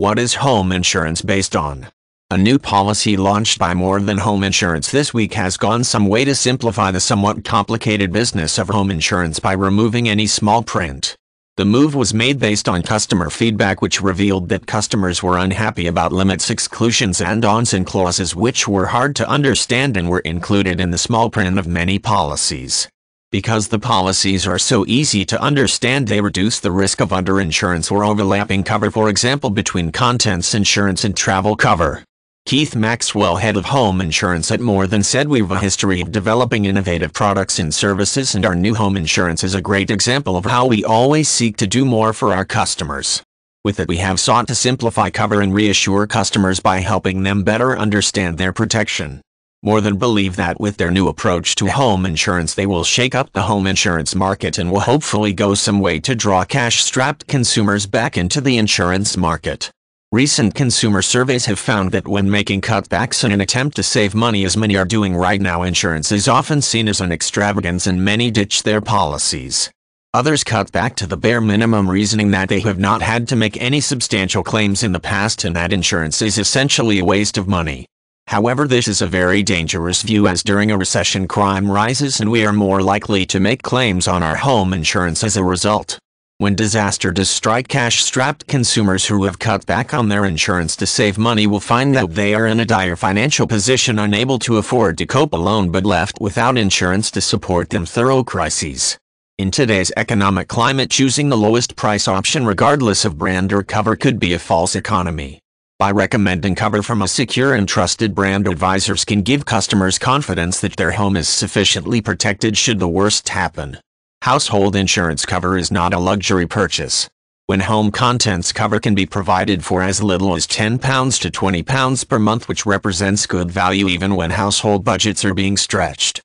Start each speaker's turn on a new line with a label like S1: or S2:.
S1: What is home insurance based on? A new policy launched by More Than Home Insurance this week has gone some way to simplify the somewhat complicated business of home insurance by removing any small print. The move was made based on customer feedback which revealed that customers were unhappy about limits exclusions and ons and clauses which were hard to understand and were included in the small print of many policies. Because the policies are so easy to understand they reduce the risk of underinsurance or overlapping cover for example between contents insurance and travel cover. Keith Maxwell, head of home insurance at More Than said we've a history of developing innovative products and services and our new home insurance is a great example of how we always seek to do more for our customers. With it we have sought to simplify cover and reassure customers by helping them better understand their protection more than believe that with their new approach to home insurance they will shake up the home insurance market and will hopefully go some way to draw cash-strapped consumers back into the insurance market. Recent consumer surveys have found that when making cutbacks in an attempt to save money as many are doing right now insurance is often seen as an extravagance and many ditch their policies. Others cut back to the bare minimum reasoning that they have not had to make any substantial claims in the past and that insurance is essentially a waste of money. However this is a very dangerous view as during a recession crime rises and we are more likely to make claims on our home insurance as a result. When disaster does strike cash-strapped consumers who have cut back on their insurance to save money will find that they are in a dire financial position unable to afford to cope alone but left without insurance to support them through crises. In today's economic climate choosing the lowest price option regardless of brand or cover could be a false economy. By recommending cover from a secure and trusted brand advisors can give customers confidence that their home is sufficiently protected should the worst happen. Household insurance cover is not a luxury purchase. When home contents cover can be provided for as little as £10 to £20 per month which represents good value even when household budgets are being stretched.